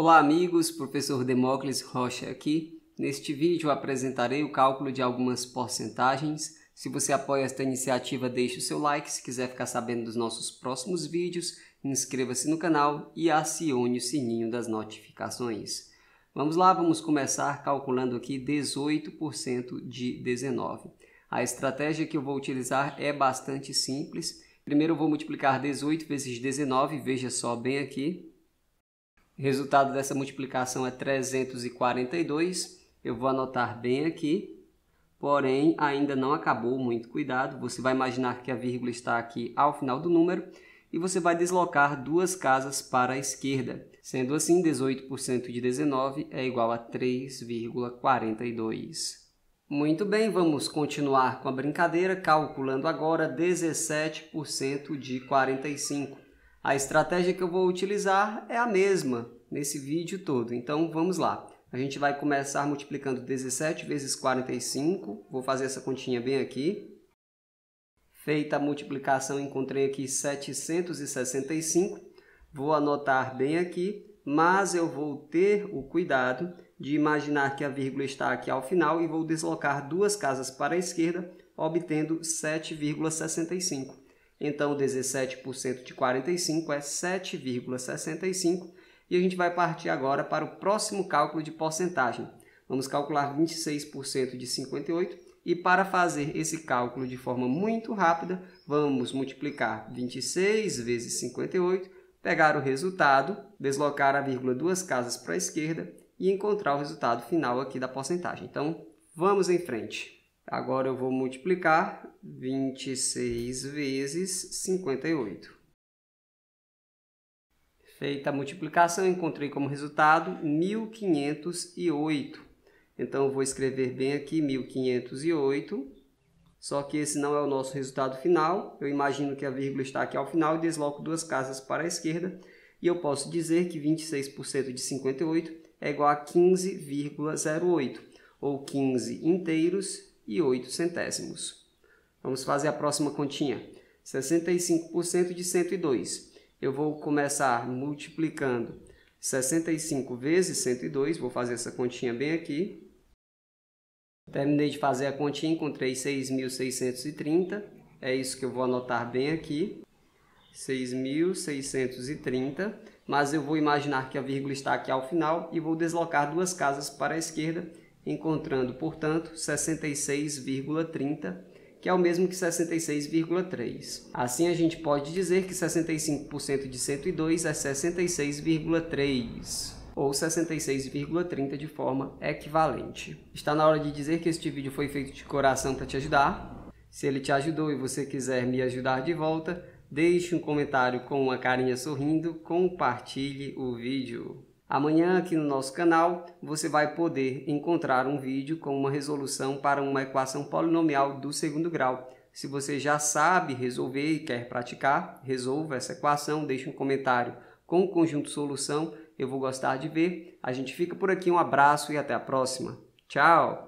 Olá amigos, professor Demócles Rocha aqui. Neste vídeo apresentarei o cálculo de algumas porcentagens. Se você apoia esta iniciativa, deixe o seu like. Se quiser ficar sabendo dos nossos próximos vídeos, inscreva-se no canal e acione o sininho das notificações. Vamos lá, vamos começar calculando aqui 18% de 19. A estratégia que eu vou utilizar é bastante simples. Primeiro eu vou multiplicar 18 vezes 19, veja só bem aqui. O resultado dessa multiplicação é 342. Eu vou anotar bem aqui. Porém, ainda não acabou, muito cuidado. Você vai imaginar que a vírgula está aqui ao final do número e você vai deslocar duas casas para a esquerda. Sendo assim, 18% de 19 é igual a 3,42. Muito bem, vamos continuar com a brincadeira, calculando agora 17% de 45. A estratégia que eu vou utilizar é a mesma nesse vídeo todo, então vamos lá. A gente vai começar multiplicando 17 vezes 45, vou fazer essa continha bem aqui. Feita a multiplicação, encontrei aqui 765, vou anotar bem aqui, mas eu vou ter o cuidado de imaginar que a vírgula está aqui ao final e vou deslocar duas casas para a esquerda, obtendo 7,65. Então, 17% de 45 é 7,65 e a gente vai partir agora para o próximo cálculo de porcentagem. Vamos calcular 26% de 58 e para fazer esse cálculo de forma muito rápida, vamos multiplicar 26 vezes 58, pegar o resultado, deslocar a vírgula duas casas para a esquerda e encontrar o resultado final aqui da porcentagem. Então, vamos em frente. Agora eu vou multiplicar 26 vezes 58. Feita a multiplicação, encontrei como resultado 1508. Então, eu vou escrever bem aqui 1508. Só que esse não é o nosso resultado final. Eu imagino que a vírgula está aqui ao final e desloco duas casas para a esquerda. E eu posso dizer que 26% de 58 é igual a 15,08, ou 15 inteiros e 8 centésimos. Vamos fazer a próxima continha. 65% de 102. Eu vou começar multiplicando 65 vezes 102, vou fazer essa continha bem aqui. Terminei de fazer a continha, encontrei 6.630, é isso que eu vou anotar bem aqui. 6.630 mas eu vou imaginar que a vírgula está aqui ao final e vou deslocar duas casas para a esquerda, encontrando, portanto, 66,30, que é o mesmo que 66,3. Assim, a gente pode dizer que 65% de 102 é 66,3 ou 66,30 de forma equivalente. Está na hora de dizer que este vídeo foi feito de coração para te ajudar. Se ele te ajudou e você quiser me ajudar de volta, Deixe um comentário com uma carinha sorrindo, compartilhe o vídeo. Amanhã aqui no nosso canal você vai poder encontrar um vídeo com uma resolução para uma equação polinomial do segundo grau. Se você já sabe resolver e quer praticar, resolva essa equação, deixe um comentário com o conjunto solução, eu vou gostar de ver. A gente fica por aqui, um abraço e até a próxima. Tchau!